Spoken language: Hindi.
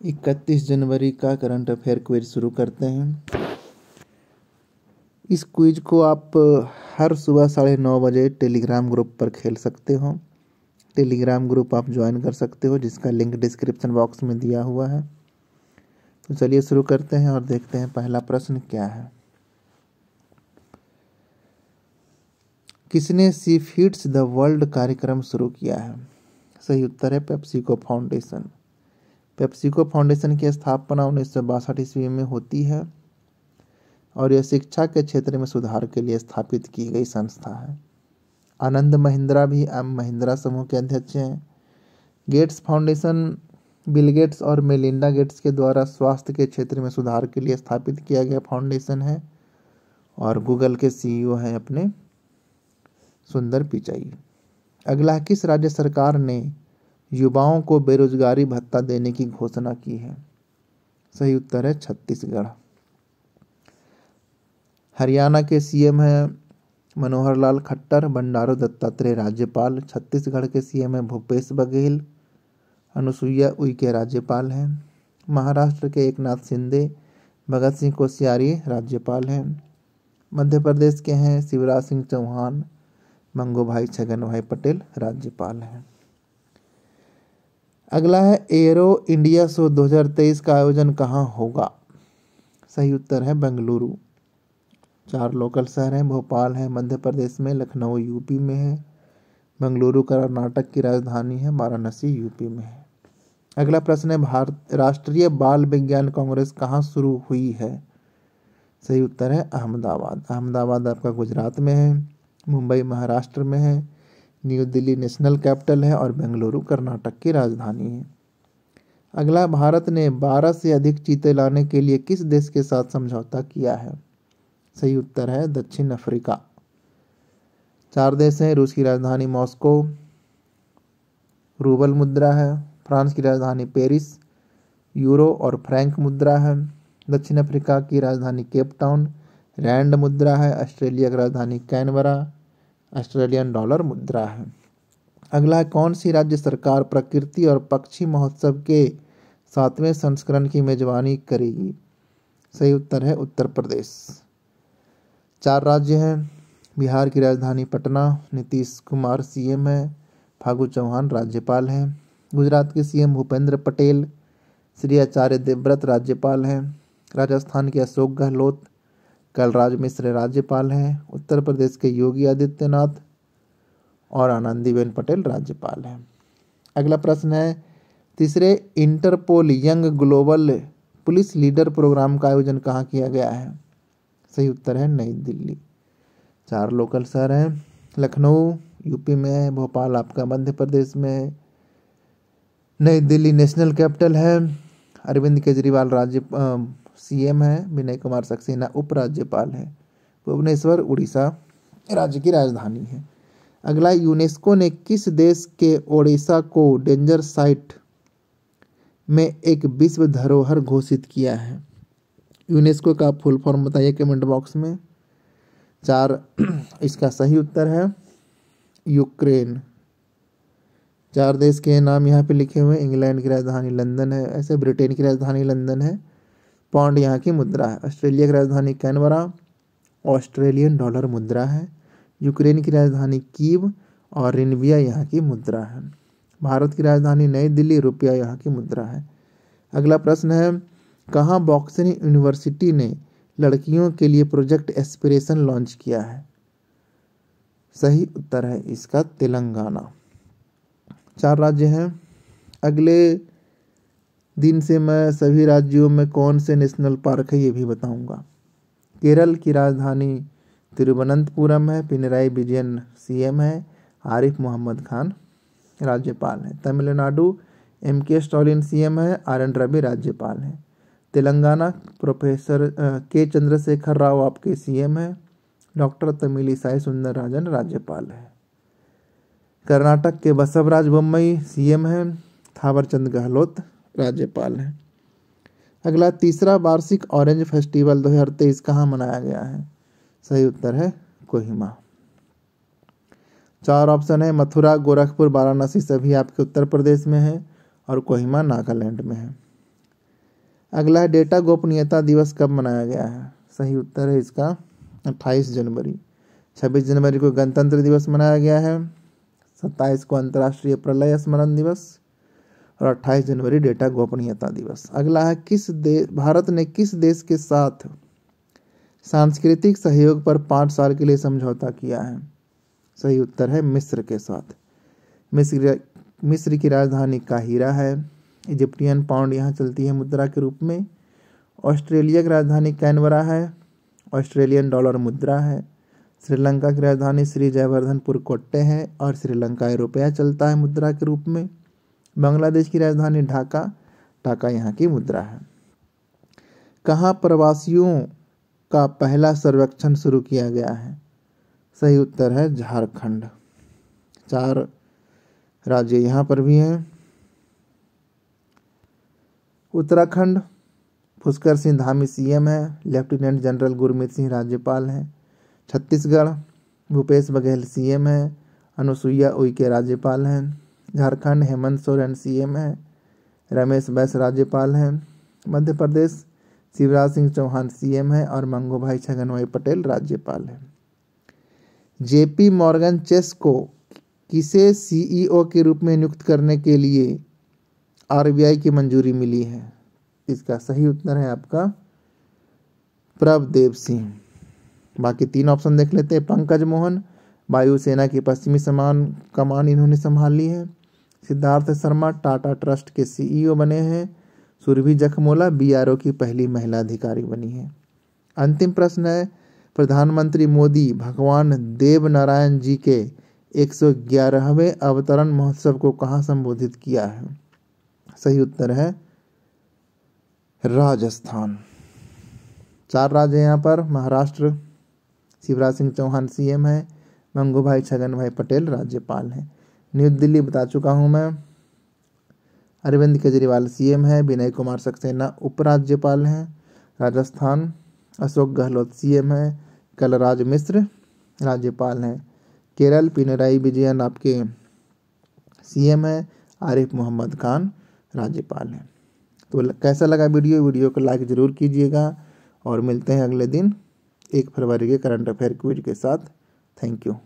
इकतीस जनवरी का करंट अफेयर क्विज शुरू करते हैं। इस क्विज को आप हर सुबह साढ़े नौ बजे टेलीग्राम ग्रुप पर खेल सकते हो। टेलीग्राम ग्रुप आप ज्वाइन कर सकते हो, जिसका लिंक डिस्क्रिप्शन बॉक्स में दिया हुआ है। तो चलिए शुरू करते हैं और देखते हैं पहला प्रश्न क्या है। किसने सी फीड्स द वर्ल्ड कार्यक्रम शुरू किया है? सही उत्तर है पेप्सिको फाउंडेशन। पेप्सिको फाउंडेशन की स्थापना उन्नीस सौ बासठ ईस्वी में होती है और यह शिक्षा के क्षेत्र में सुधार के लिए स्थापित की गई संस्था है। आनंद महिंद्रा भी एम महिंद्रा समूह के अध्यक्ष हैं। गेट्स फाउंडेशन, बिल गेट्स और मेलिंडा गेट्स के द्वारा स्वास्थ्य के क्षेत्र में सुधार के लिए स्थापित किया गया फाउंडेशन है और गूगल के सीईओ हैं अपने सुंदर पिचाई। अगला किस राज्य सरकार ने युवाओं को बेरोजगारी भत्ता देने की घोषणा की है। सही उत्तर है छत्तीसगढ़। हरियाणा के सीएम हैं मनोहर लाल खट्टर, बंडारू दत्तात्रेय राज्यपाल, छत्तीसगढ़ के सीएम हैं भूपेश बघेल, अनुसुईया उइके राज्यपाल हैं, महाराष्ट्र के एक नाथ शिंदे, भगत सिंह कोश्यारी राज्यपाल हैं, मध्य प्रदेश के हैं शिवराज सिंह चौहान मंगू भाई छगन भाई पटेल राज्यपाल हैं। अगला है एरो इंडिया शो 2023 का आयोजन कहाँ होगा? सही उत्तर है बेंगलुरु। चार लोकल शहर हैं, भोपाल है, मध्य प्रदेश में, लखनऊ, यूपी में है। बेंगलुरु, कर्नाटक की राजधानी है, वाराणसी, यूपी में है। अगला प्रश्न है, भारत, राष्ट्रीय बाल विज्ञान कांग्रेस कहाँ शुरू हुई है? सही उत्तर है अहमदाबाद। अहमदाबाद आपका गुजरात में है, मुंबई, महाराष्ट्र में है न्यू दिल्ली नेशनल कैपिटल है और बेंगलुरु कर्नाटक की राजधानी है। अगला, भारत ने 12 से अधिक चीते लाने के लिए किस देश के साथ समझौता किया है? सही उत्तर है दक्षिण अफ्रीका। चार देश हैं, रूस की राजधानी मॉस्को, रूबल मुद्रा है, फ्रांस की राजधानी पेरिस, यूरो और फ्रैंक मुद्रा है। दक्षिण अफ्रीका की राजधानी केप टाउन, रैंड मुद्रा है, ऑस्ट्रेलिया की राजधानी कैनबरा ऑस्ट्रेलियन डॉलर मुद्रा है। अगला कौन सी राज्य सरकार प्रकृति और पक्षी महोत्सव के सातवें संस्करण की मेजबानी करेगी? सही उत्तर है उत्तर प्रदेश। चार राज्य हैं। बिहार की राजधानी पटना, नीतीश कुमार सीएम है। फागू चौहान राज्यपाल हैं। गुजरात के सीएम भूपेंद्र पटेल, श्री आचार्य देवव्रत राज्यपाल हैं। राजस्थान के अशोक गहलोत कलराज मिश्र राज्यपाल हैं। उत्तर प्रदेश के योगी आदित्यनाथ और आनंदीबेन पटेल राज्यपाल हैं। अगला प्रश्न है, तीसरे, Interpol young global police leader programme का आयोजन कहाँ किया गया है? सही उत्तर है नई दिल्ली। चार लोकल शहर हैं। लखनऊ, यूपी में है भोपाल आपका, मध्य प्रदेश में। है नई दिल्ली नेशनल कैपिटल है। अरविंद केजरीवाल राज्य सीएम है, विनय कुमार सक्सेना उपराज्यपाल है। भुवनेश्वर, उड़ीसा राज्य की राजधानी है। अगला, यूनेस्को ने किस देश के ओडिशा को डेंजर साइट में एक विश्व धरोहर घोषित किया है? यूनेस्को का फुल फॉर्म बताइए कमेंट बॉक्स में। चार, इसका सही उत्तर है, यूक्रेन। चार देश के नाम यहाँ पे लिखे हुए हैं, इंग्लैंड की राजधानी लंदन है, ऐसे ब्रिटेन की राजधानी लंदन है। पौंड यहाँ की मुद्रा है। ऑस्ट्रेलिया की राजधानी कैनवरा ऑस्ट्रेलियन डॉलर मुद्रा है। यूक्रेन की राजधानी कीव और रिनविया यहाँ की मुद्रा है। भारत की राजधानी नई दिल्ली रुपया यहाँ की मुद्रा है। अगला प्रश्न है, कहाँ बॉक्सिंग यूनिवर्सिटी ने लड़कियों के लिए प्रोजेक्ट एस्पिरेशन लॉन्च किया है? सही उत्तर है इसका तेलंगाना। चार राज्य हैं। अगले दिन से मैं सभी राज्यों में कौन से नेशनल पार्क है ये भी बताऊँगा। केरल की राजधानी तिरुवनंतपुरम है, पिनराई विजयन सीएम है, आरिफ मोहम्मद खान राज्यपाल हैं। Tamil Nadu M K Stalin CM है आर एन रवि राज्यपाल हैं। तेलंगाना प्रोफेसर के चंद्रशेखर राव आपके सीएम हैं, डॉक्टर तमिली साई सुंदर राजन राज्यपाल है। कर्नाटक के बसवराज बोम्मई सीएम हैं, थावरचंद गहलोत राज्यपाल हैं। अगला तीसरा वार्षिक ऑरेंज फेस्टिवल 2023 कहाँ मनाया गया है? सही उत्तर है कोहिमा। चार ऑप्शन है, मथुरा, गोरखपुर, वाराणसी, सभी आपके उत्तर प्रदेश में है और कोहिमा नागालैंड में है। अगला है, डेटा गोपनीयता दिवस कब मनाया गया है? सही उत्तर है इसका 28 जनवरी। 26 जनवरी को गणतंत्र दिवस मनाया गया है। 27 को अंतर्राष्ट्रीय प्रलय स्मरण दिवस। और 28 जनवरी डेटा गोपनीयता दिवस। अगला है, किस देश भारत ने किस देश के साथ सांस्कृतिक सहयोग पर पाँच साल के लिए समझौता किया है? सही उत्तर है, मिस्र के साथ। मिस्र मिस्र की राजधानी काहिरा है। इजिप्टियन पाउंड यहाँ चलती है मुद्रा के रूप में। ऑस्ट्रेलिया की राजधानी कैनवरा है। ऑस्ट्रेलियन डॉलर मुद्रा है। श्रीलंका की राजधानी श्री जयवर्धनपुर कोट्टे है और श्रीलंका रुपया चलता है मुद्रा के रूप में। बांग्लादेश की राजधानी ढाका ढाका यहाँ की मुद्रा है। कहाँ प्रवासियों का पहला सर्वेक्षण शुरू किया गया है? सही उत्तर है झारखंड। चार राज्य यहाँ पर भी हैं। उत्तराखंड, पुष्कर सिंह धामी सीएम है, लेफ्टिनेंट जनरल गुरमीत सिंह राज्यपाल हैं। छत्तीसगढ़, भूपेश बघेल सीएम है, अनुसुईया उइके राज्यपाल हैं। झारखंड हेमंत सोरेन सीएम है, रमेश बैस राज्यपाल हैं, मध्य प्रदेश शिवराज सिंह चौहान सीएम है और मंगू भाई छगन भाई पटेल राज्यपाल हैं। जेपी मॉर्गन चेस को किसे सीईओ के रूप में नियुक्त करने के लिए आरबीआई की मंजूरी मिली है? इसका सही उत्तर है आपका प्रभदेव सिंह। बाकी तीन ऑप्शन देख लेते हैं। पंकज मोहन, वायुसेना की पश्चिमी समान कमान इन्होंने संभाल ली है। सिद्धार्थ शर्मा, टाटा ट्रस्ट के सीईओ बने हैं। सुरभि जखमोला, बीआरओ की पहली महिला अधिकारी बनी है। अंतिम प्रश्न है, प्रधानमंत्री मोदी, भगवान देव नारायण जी के 111वें अवतरण महोत्सव को कहाँ संबोधित किया है? सही उत्तर है, राजस्थान। चार राज्य यहाँ पर, महाराष्ट्र, शिवराज सिंह चौहान सीएम है मंगू भाई छगन भाई पटेल राज्यपाल हैं। न्यू दिल्ली बता चुका हूँ मैं। अरविंद केजरीवाल सीएम है, विनय कुमार सक्सेना उपराज्यपाल हैं, राजस्थान अशोक गहलोत सीएम है, कलराज मिश्र राज्यपाल हैं, केरल पिनराई विजयन आपके सीएम है, आरिफ मोहम्मद खान राज्यपाल हैं। तो कैसा लगा वीडियो? वीडियो को लाइक ज़रूर कीजिएगा और मिलते हैं अगले दिन एक फरवरी के करंट अफेयर क्विज के साथ। Thank you.